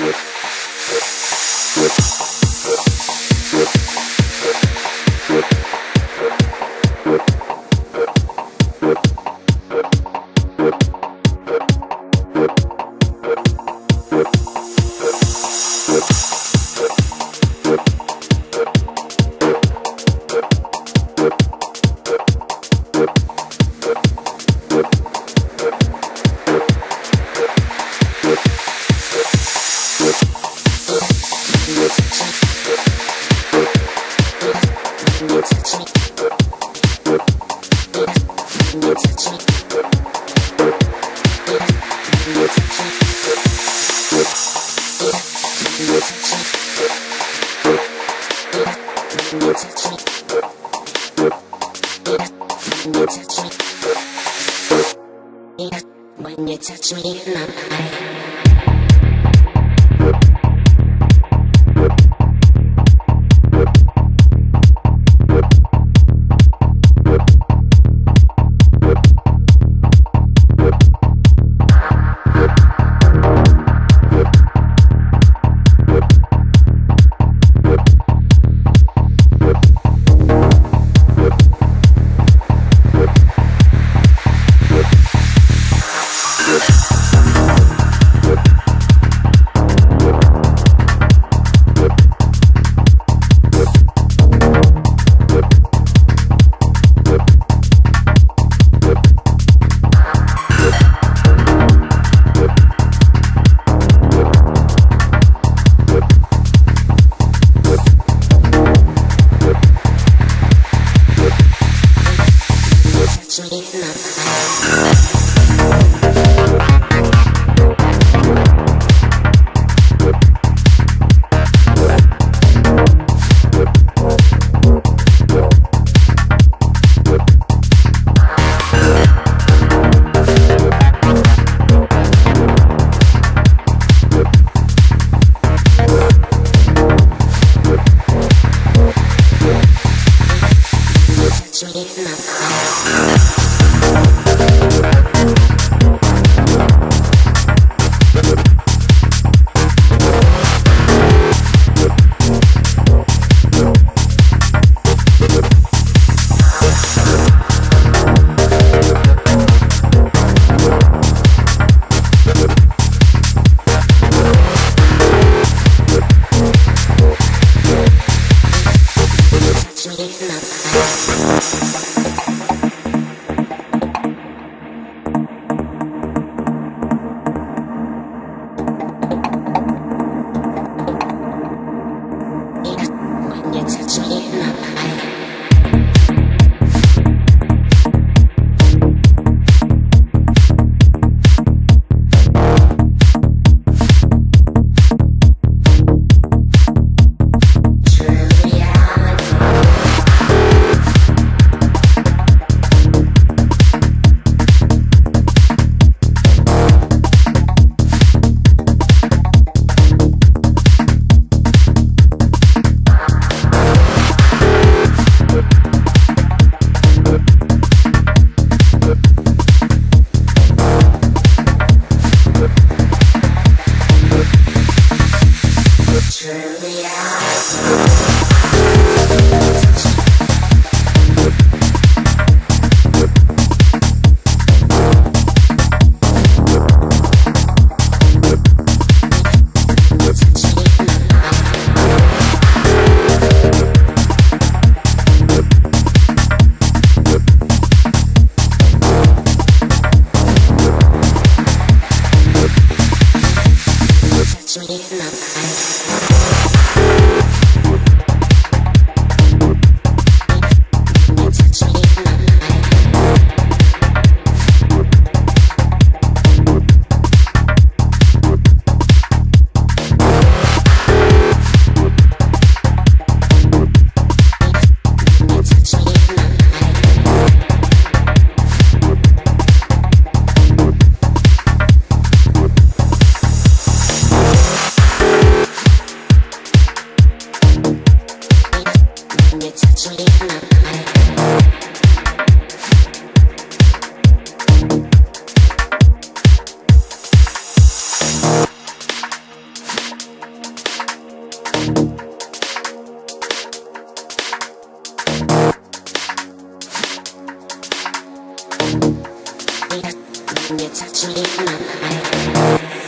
with When you touch me, when you touch me in I'm high. house. when you touch me, my